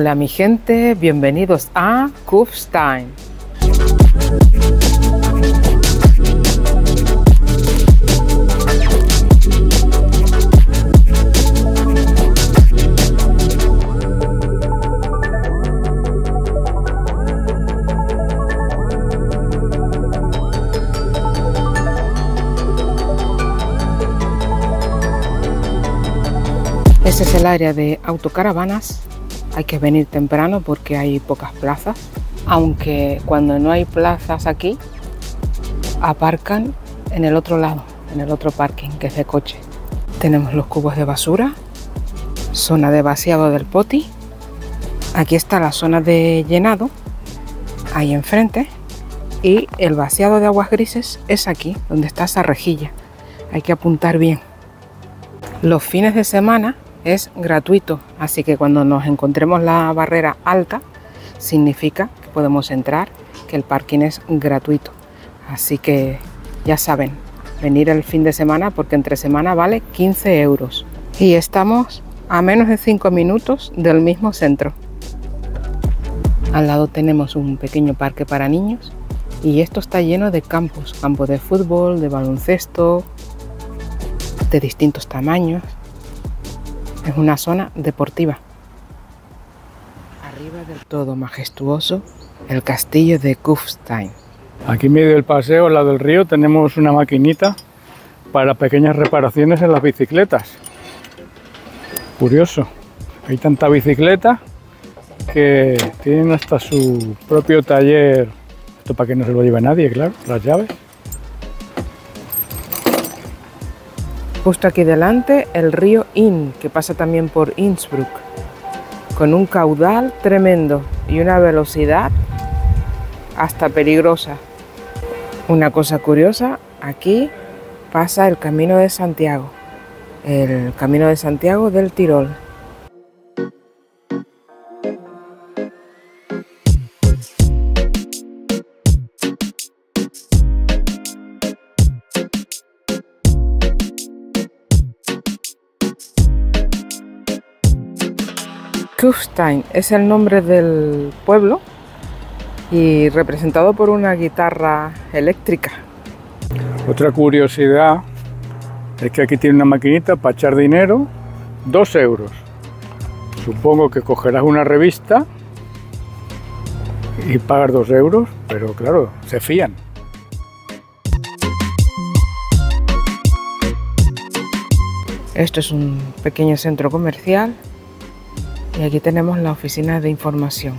Hola mi gente, bienvenidos a Kufstein. Este es el área de autocaravanas. Hay que venir temprano porque hay pocas plazas. Aunque cuando no hay plazas aquí, aparcan en el otro lado, en el otro parking, que es de coche. Tenemos los cubos de basura, zona de vaciado del poti. Aquí está la zona de llenado, ahí enfrente. Y el vaciado de aguas grises es aquí, donde está esa rejilla. Hay que apuntar bien. Los fines de semana es gratuito, así que cuando nos encontremos la barrera alta, significa que podemos entrar, que el parking es gratuito. Así que ya saben, venir el fin de semana porque entre semana vale 15 euros. Y estamos a menos de 5 minutos del mismo centro. Al lado tenemos un pequeño parque para niños y esto está lleno de campos, campos de fútbol, de baloncesto, de distintos tamaños. Es una zona deportiva. Arriba del todo majestuoso, el castillo de Kufstein. Aquí en medio del paseo, al lado del río, tenemos una maquinita para pequeñas reparaciones en las bicicletas. Curioso, hay tanta bicicleta que tienen hasta su propio taller. Esto para que no se lo lleve nadie, claro, las llaves. Justo aquí delante el río Inn, que pasa también por Innsbruck, con un caudal tremendo y una velocidad hasta peligrosa. Una cosa curiosa, aquí pasa el Camino de Santiago, el Camino de Santiago del Tirol. Es el nombre del pueblo y representado por una guitarra eléctrica. Otra curiosidad es que aquí tiene una maquinita para echar dinero, dos euros. Supongo que cogerás una revista y pagas dos euros, pero claro, se fían. Esto es un pequeño centro comercial y aquí tenemos la oficina de información.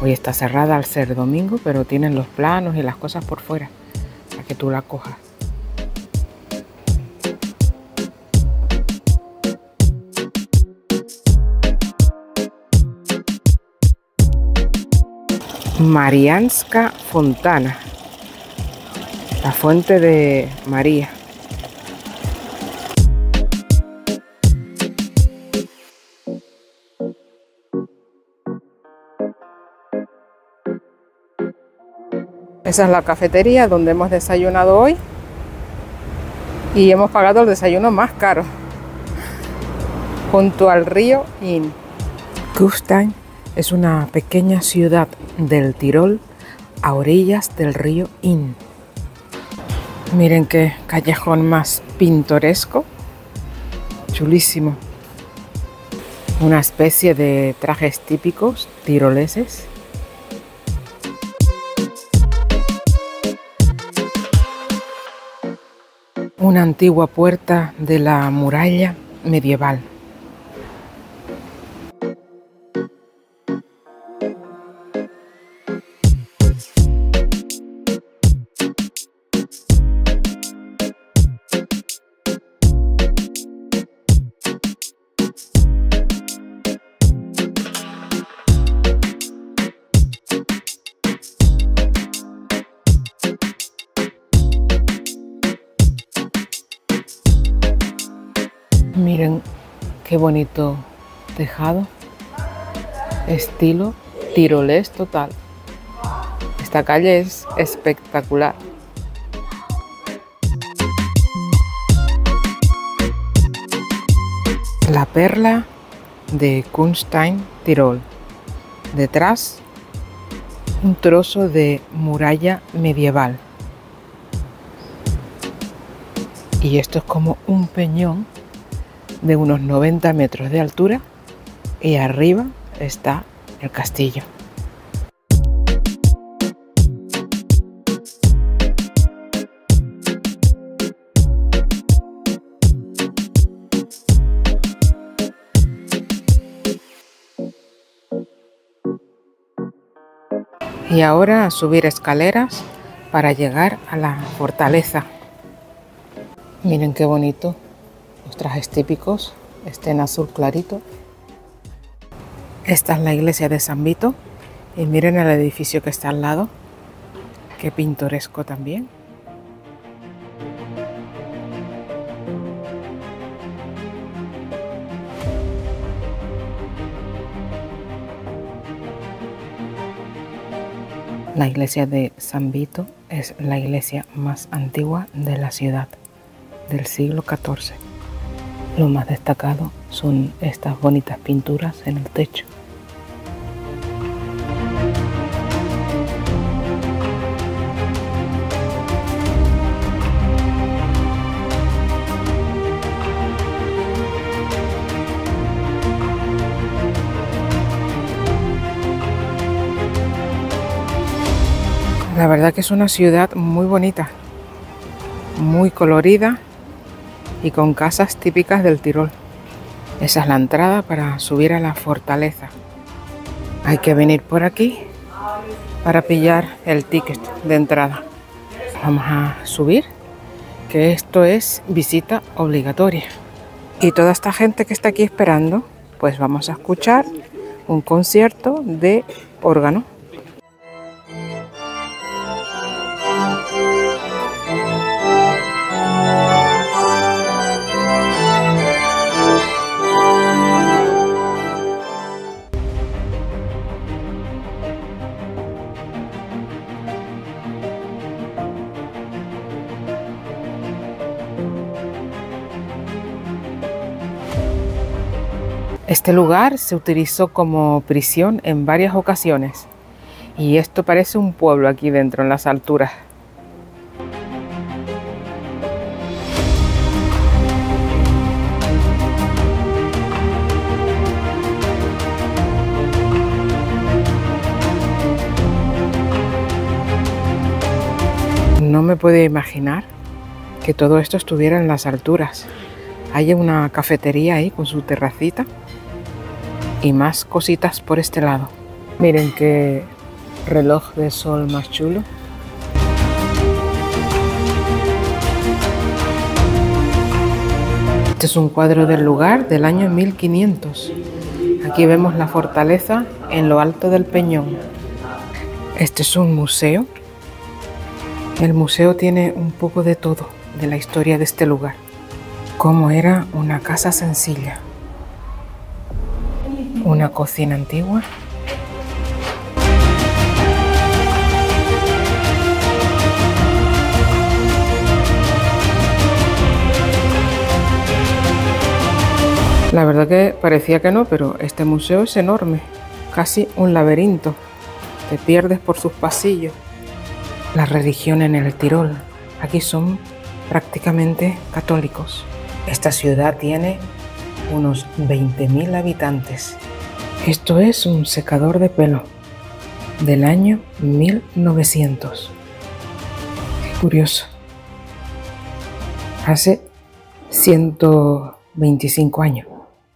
Hoy está cerrada al ser domingo, pero tienen los planos y las cosas por fuera para que tú la cojas. Marianska Fontana, la fuente de María. Esa es la cafetería donde hemos desayunado hoy y hemos pagado el desayuno más caro junto al río Inn. Kufstein es una pequeña ciudad del Tirol a orillas del río Inn. Miren qué callejón más pintoresco, chulísimo. Una especie de trajes típicos tiroleses una antigua puerta de la muralla medieval. Miren qué bonito tejado, estilo tirolés total. Esta calle es espectacular. La perla de Kunstein, Tirol. Detrás, un trozo de muralla medieval. Y esto es como un peñón de unos 90 metros de altura y arriba está el castillo. Y ahora a subir escaleras para llegar a la fortaleza. Miren qué bonito los trajes típicos, este en azul clarito. Esta es la iglesia de San Vito y miren el edificio que está al lado, qué pintoresco también. La iglesia de San Vito es la iglesia más antigua de la ciudad del siglo XIV. Lo más destacado son estas bonitas pinturas en el techo. La verdad que es una ciudad muy bonita, muy colorida y con casas típicas del Tirol. Esa es la entrada para subir a la fortaleza. Hay que venir por aquí para pillar el ticket de entrada. Vamos a subir, que esto es visita obligatoria. Y toda esta gente que está aquí esperando, pues vamos a escuchar un concierto de órgano. Este lugar se utilizó como prisión en varias ocasiones y esto parece un pueblo aquí dentro en las alturas. No me puedo imaginar que todo esto estuviera en las alturas. Hay una cafetería ahí con su terracita y más cositas por este lado. Miren qué reloj de sol más chulo. Este es un cuadro del lugar del año 1500. Aquí vemos la fortaleza en lo alto del peñón. Este es un museo. El museo tiene un poco de todo de la historia de este lugar. Cómo era una casa sencilla una cocina antigua. La verdad que parecía que no, pero este museo es enorme, casi un laberinto. Te pierdes por sus pasillos. La religión en el Tirol. Aquí son prácticamente católicos. Esta ciudad tiene unos 20.000 habitantes esto es un secador de pelo del año 1900. Qué curioso. Hace 125 años.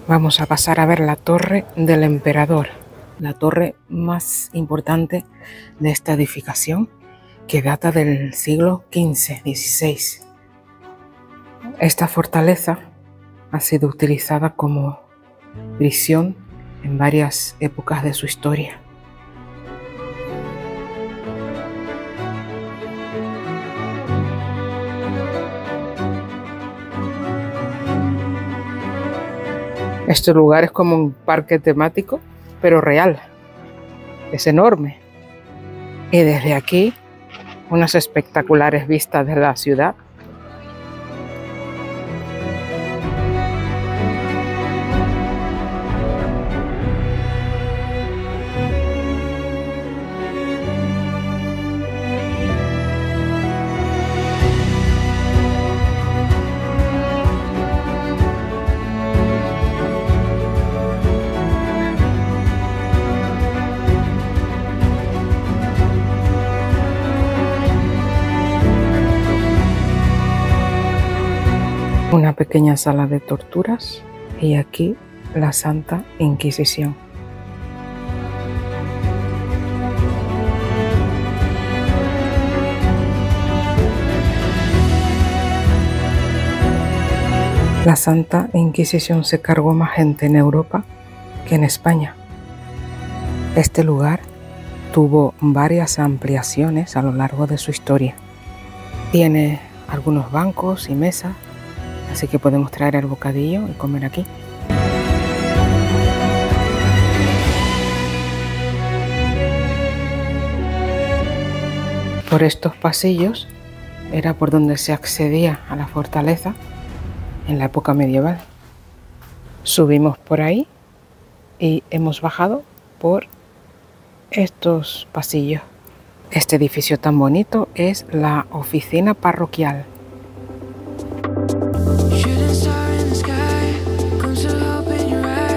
Vamos a pasar a ver la torre del emperador, la torre más importante de esta edificación que data del siglo XV-XVI. Esta fortaleza ha sido utilizada como prisión en varias épocas de su historia. Este lugar es como un parque temático, pero real. Es enorme. Y desde aquí, unas espectaculares vistas de la ciudad Una pequeña sala de torturas y aquí la Santa Inquisición. La Santa Inquisición se cargó más gente en Europa que en España. Este lugar tuvo varias ampliaciones a lo largo de su historia. Tiene algunos bancos y mesas, así que podemos traer el bocadillo y comer aquí. Por estos pasillos era por donde se accedía a la fortaleza en la época medieval. Subimos por ahí y hemos bajado por estos pasillos. Este edificio tan bonito es la oficina parroquial.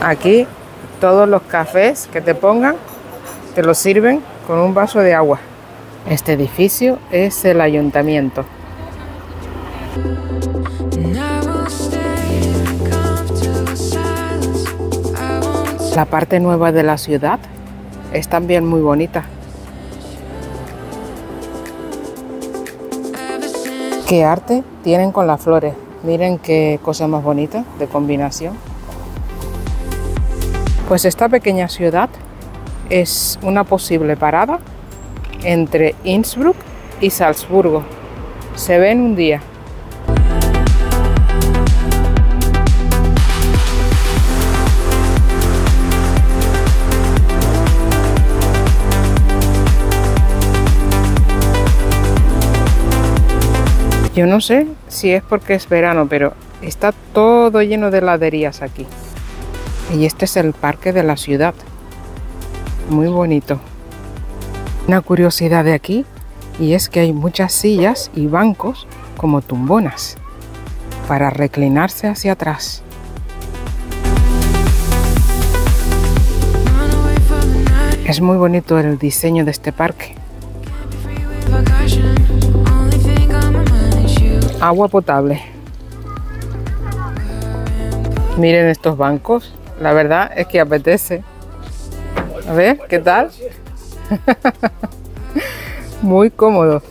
Aquí todos los cafés que te pongan te los sirven con un vaso de agua. Este edificio es el ayuntamiento. La parte nueva de la ciudad es también muy bonita. Qué arte tienen con las flores. Miren qué cosa más bonita de combinación. Pues esta pequeña ciudad es una posible parada entre Innsbruck y Salzburgo. Se ve en un día. Yo no sé si es porque es verano, pero está todo lleno de heladerías aquí. Y este es el parque de la ciudad. Muy bonito. Una curiosidad de aquí y es que hay muchas sillas y bancos como tumbonas para reclinarse hacia atrás. Es muy bonito el diseño de este parque. agua potable. Miren estos bancos, la verdad es que apetece. A ver, ¿qué tal? Muy cómodo.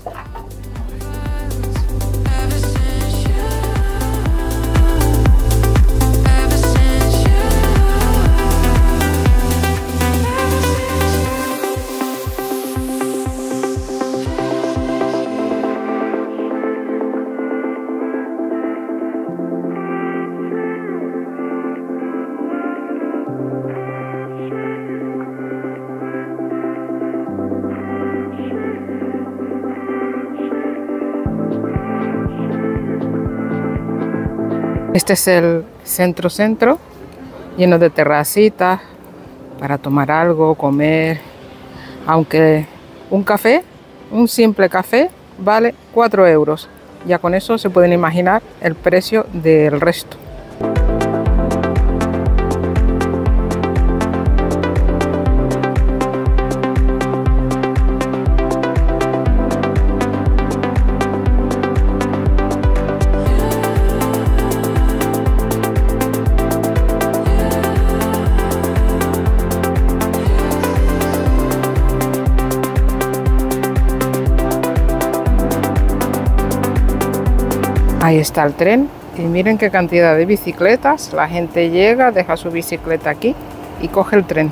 Este es el centro-centro, lleno de terracitas para tomar algo, comer. Aunque un café, un simple café, vale 4 euros. Ya con eso se pueden imaginar el precio del resto. Ahí está el tren y miren qué cantidad de bicicletas. La gente llega, deja su bicicleta aquí y coge el tren.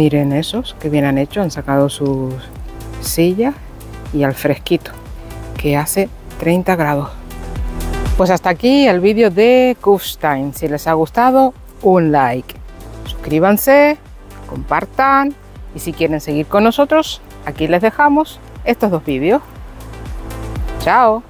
Miren esos que bien han hecho, han sacado sus sillas y al fresquito, que hace 30 grados. Pues hasta aquí el vídeo de Kufstein. Si les ha gustado, un like. Suscríbanse, compartan y si quieren seguir con nosotros, aquí les dejamos estos dos vídeos. Chao.